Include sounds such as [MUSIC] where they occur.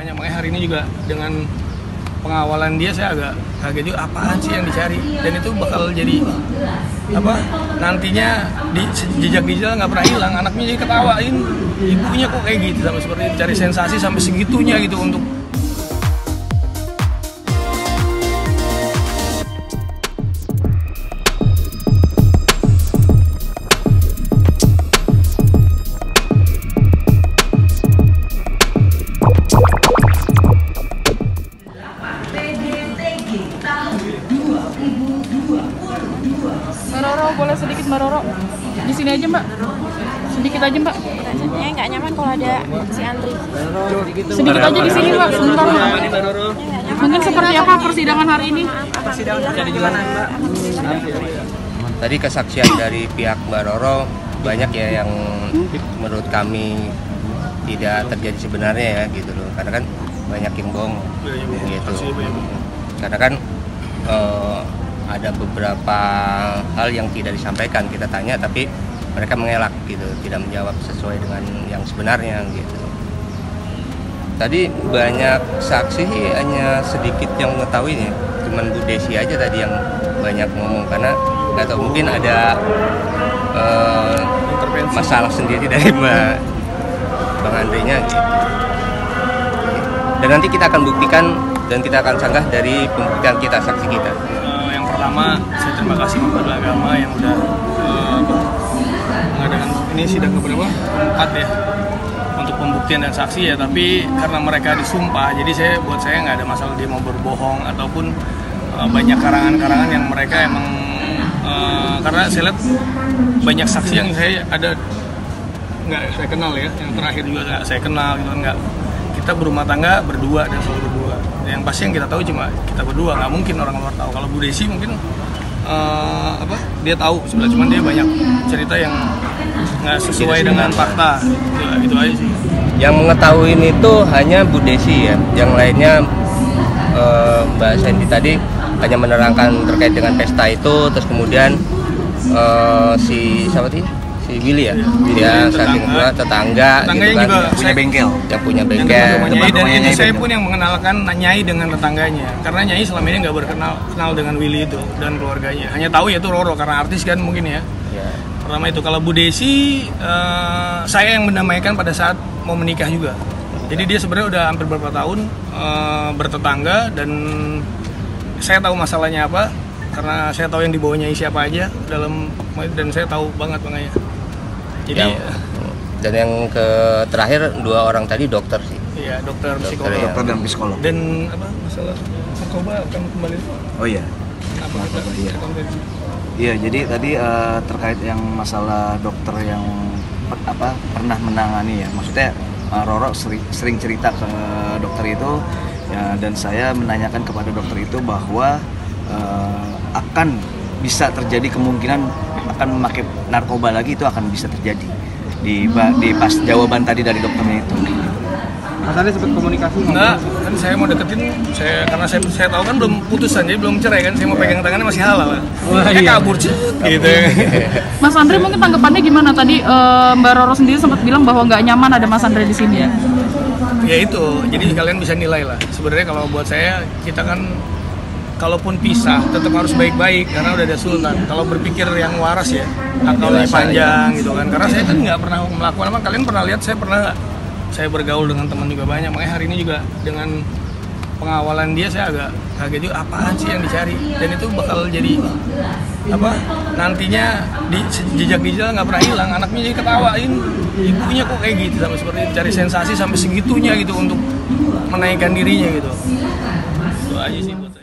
banyak makanya hari ini juga dengan pengawalan dia saya agak kaget juga apaan sih yang dicari? Dan itu bakal jadi apa nantinya di jejak digital nggak pernah hilang anaknya jadi ketawain ibunya kok kayak gitu sampai seperti cari sensasi sampai segitunya gitu untuk boleh sedikit Mbak Roro? Di sini aja Mbak. Sedikit aja Mbak. Rasanya nggak nyaman kalau ada si antri. sedikit aja di sini Mbak. Sebentar Mbak. Mungkin seperti apa persidangan hari ini? Tadi kesaksian dari pihak Mbak Roro banyak ya yang menurut kami tidak terjadi sebenarnya ya gitu loh. Karena kan banyak yang bohong gitu. Karena kan eh, ada beberapa hal yang tidak disampaikan kita tanya tapi mereka mengelak gitu, tidak menjawab sesuai dengan yang sebenarnya gitu. Tadi banyak saksi hanya sedikit yang mengetahui ya. Cuman Bu Desi aja tadi yang banyak ngomong karena nggak tahu mungkin ada eh, masalah sendiri dari Mbak Bang Andrenya gitu. Dan nanti kita akan buktikan dan kita akan sanggah dari pembuktian kita saksi kita. Pertama saya terima kasih kepada agama yang udah apa, mengadakan ini sidang keberapa keempat ya untuk pembuktian dan saksi ya. Tapi karena mereka disumpah jadi saya buat saya nggak ada masalah dia mau berbohong ataupun eh, banyak karangan-karangan yang mereka emang eh, karena saya lihat banyak saksi yang saya ada nggak saya kenal ya. Yang terakhir juga nggak saya kenal gitu kan nggak. Kita berumah tangga berdua dan selalu berdua yang pasti yang kita tahu cuma kita berdua nggak mungkin orang luar tahu kalau Bu Desi mungkin eh, apa dia tahu sebenarnya cuman dia banyak cerita yang nggak sesuai dengan fakta itu, itu aja sih Yang mengetahui itu hanya Bu Desi ya. Yang lainnya eh, Mbak Sandy tadi hanya menerangkan terkait dengan pesta itu, terus kemudian eh, si siapa sih? Si Willy ya, dia saking tetangga. dua tetangga, Tetangganya gitu kan, juga punya saya- bengkel, yang punya yang bengkel. rumah Nyai dan ini saya pun yang mengenalkan Nyai dengan tetangganya. Karena Nyai selama ini nggak berkenal kenal dengan Willy itu dan keluarganya. Hanya tahu ya itu Roro karena artis kan mungkin ya. Ya. pertama itu kalau Bu Desi eh, saya yang mendamaikan pada saat mau menikah juga. Jadi dia sebenarnya udah hampir beberapa tahun eh, bertetangga dan saya tahu masalahnya apa karena saya tahu yang dibawanya siapa aja dalam dan saya tahu banget makanya jadi Yang, dan yang ke terakhir dua orang tadi dokter sih. ya dokter Dokter, psikolog ya. dokter dan psikolog. dan apa masalah narkoba akan kembali Oh iya. apa Narkoba, iya. Iya, jadi tadi eh, terkait yang masalah dokter yang per- apa pernah menangani ya. Maksudnya eh, Roro sering, sering cerita ke dokter itu ya, dan saya menanyakan kepada dokter itu bahwa eh, akan bisa terjadi kemungkinan akan memakai narkoba lagi itu akan bisa terjadi di di pas jawaban tadi dari dokternya itu. Mas Andi sempat komunikasi Enggak, kan saya mau deketin, saya karena saya saya tahu kan belum putusan, jadi belum cerai kan, saya mau pegang tangannya masih halal kan. Wah, Kayak iya. kabur cet, gitu. [LAUGHS] Mas Andre mungkin tanggapannya gimana tadi eh, Mbak Roro sendiri sempat bilang bahwa nggak nyaman ada Mas Andre di sini ya ya itu, jadi kalian bisa nilai lah. Sebenarnya kalau buat saya, kita kan kalaupun pisah tetap harus baik-baik karena udah ada sultan. Kalau berpikir yang waras ya, akalnya panjang gitu kan. Karena saya kan nggak pernah melakukan apa. Kalian pernah lihat saya pernah? Saya bergaul dengan teman juga banyak. Makanya hari ini juga dengan pengawalan dia saya agak kaget juga apaan sih yang dicari dan itu bakal jadi apa nantinya di jejak digital nggak pernah hilang anaknya jadi ketawain ibunya kok kayak gitu sampai seperti itu cari sensasi sampai segitunya gitu untuk menaikkan dirinya gitu itu aja sih buat.